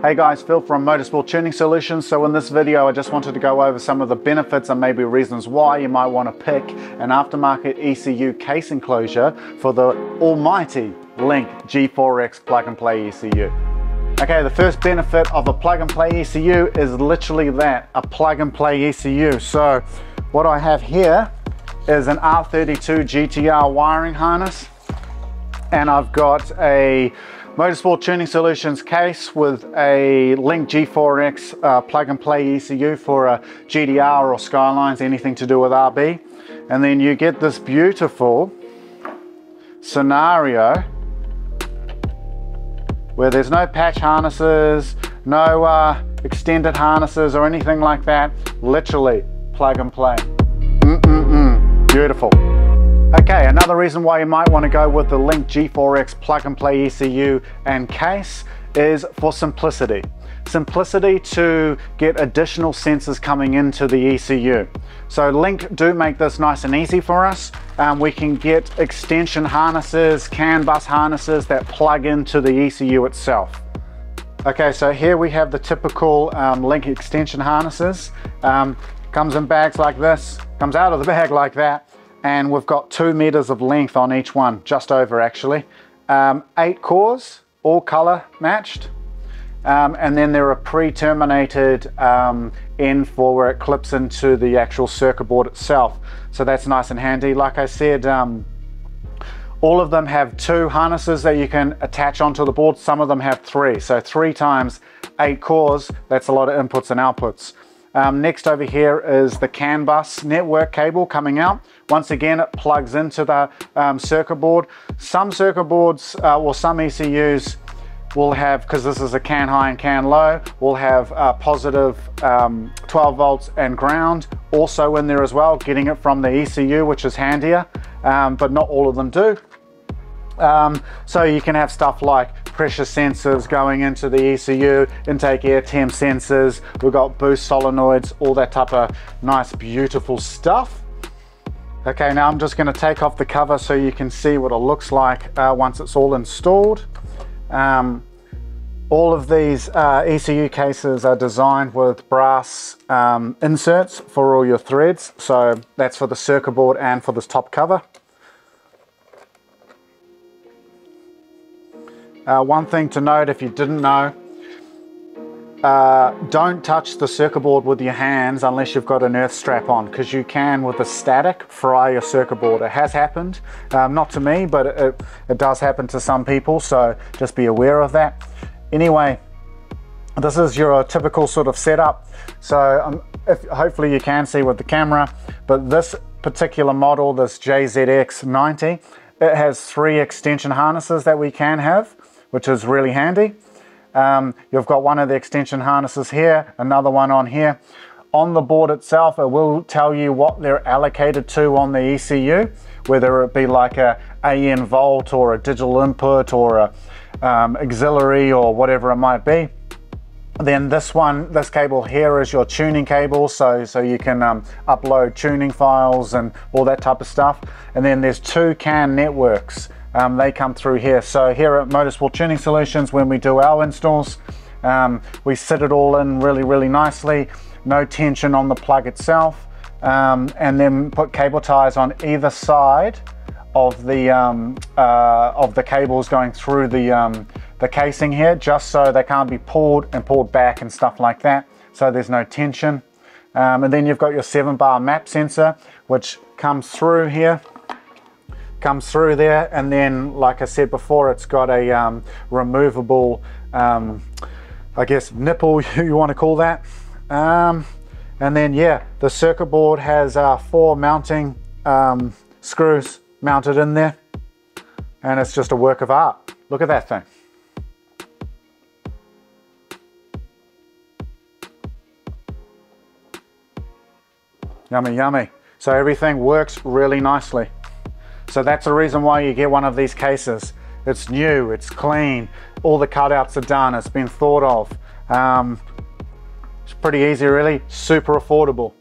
Hey guys, Phil from Motorsport Tuning Solutions. So in this video, I just wanted to go over some of the benefits and maybe reasons why you might want to pick an aftermarket ECU case enclosure for the almighty Link G4X plug and play ECU. Okay, the first benefit of a plug and play ECU is literally that, a plug and play ECU. So what I have here is an R32 GTR wiring harness and I've got a Motorsport Tuning Solutions case with a Link G4X uh, plug and play ECU for a GTR or Skylines, anything to do with RB. And then you get this beautiful scenario where there's no patch harnesses, no uh, extended harnesses or anything like that. Literally plug and play. Mm -mm -mm. Beautiful. Okay, another reason why you might want to go with the Link G4X plug and play ECU and case is for simplicity. Simplicity to get additional sensors coming into the ECU. So Link do make this nice and easy for us. Um, we can get extension harnesses, CAN bus harnesses that plug into the ECU itself. Okay, so here we have the typical um, Link extension harnesses. Um, comes in bags like this, comes out of the bag like that and we've got two meters of length on each one, just over actually. Um, eight cores, all color matched. Um, and then there are pre-terminated um, end for where it clips into the actual circuit board itself. So that's nice and handy. Like I said, um, all of them have two harnesses that you can attach onto the board. Some of them have three. So three times eight cores, that's a lot of inputs and outputs. Um, next over here is the CAN bus network cable coming out. Once again, it plugs into the um, circuit board. Some circuit boards uh, or some ECUs will have, because this is a CAN high and CAN low, will have uh, positive um, 12 volts and ground also in there as well, getting it from the ECU, which is handier, um, but not all of them do. Um, so you can have stuff like pressure sensors going into the ECU, intake air temp sensors, we've got boost solenoids, all that type of nice, beautiful stuff. Okay, now I'm just gonna take off the cover so you can see what it looks like uh, once it's all installed. Um, all of these uh, ECU cases are designed with brass um, inserts for all your threads. So that's for the circuit board and for this top cover. Uh, one thing to note if you didn't know, uh, don't touch the circuit board with your hands unless you've got an earth strap on because you can with a static fry your circuit board. It has happened, um, not to me, but it, it does happen to some people, so just be aware of that. Anyway, this is your typical sort of setup. So um, if, hopefully you can see with the camera, but this particular model, this JZX90, it has three extension harnesses that we can have which is really handy. Um, you've got one of the extension harnesses here, another one on here. On the board itself, it will tell you what they're allocated to on the ECU, whether it be like a AN volt or a digital input or a um, auxiliary or whatever it might be. Then this one, this cable here is your tuning cable, so, so you can um, upload tuning files and all that type of stuff. And then there's two CAN networks um, they come through here. So here at Motorsport Tuning Solutions, when we do our installs, um, we sit it all in really, really nicely. No tension on the plug itself. Um, and then put cable ties on either side of the um, uh, of the cables going through the um, the casing here, just so they can't be pulled and pulled back and stuff like that. So there's no tension. Um, and then you've got your seven bar map sensor, which comes through here comes through there and then like I said before it's got a um, removable um, I guess nipple you want to call that. Um, and then yeah the circuit board has uh, four mounting um, screws mounted in there and it's just a work of art. Look at that thing. Yummy yummy. So everything works really nicely so that's the reason why you get one of these cases. It's new, it's clean, all the cutouts are done, it's been thought of. Um, it's pretty easy really, super affordable.